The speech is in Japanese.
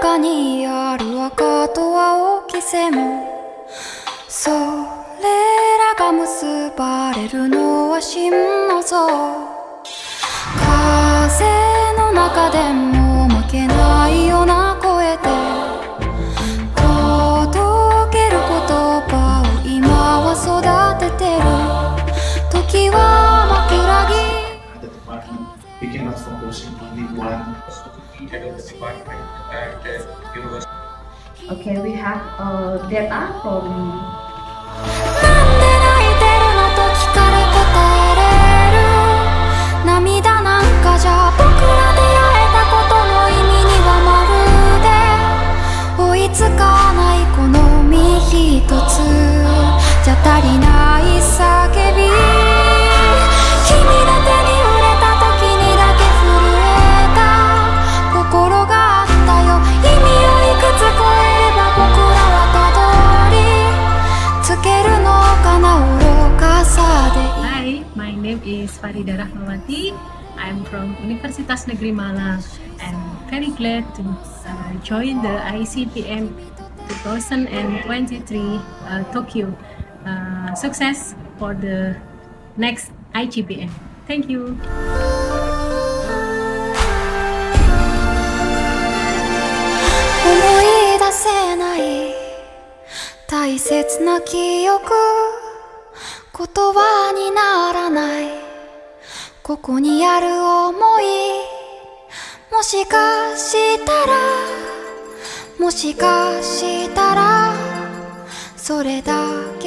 中にある赤と青きせも。それらが結ばれるのは真の像風の中でも負けないような声で届ける言葉を今は育ててる。時は枕木。Pequenas. Head of the department at uh, university. Okay, we have uh, data from つかないこの身一つじゃ足りない name is Farida Rahmawati. I'm from Universitas Negeri Malang and very glad to uh, join the ICPM 2023 uh, Tokyo. Uh, success for the next IGPM. Thank you. 思い出せない大切な記憶言葉にならない ここにある想い。もしかしたらもしかしたらそれだけ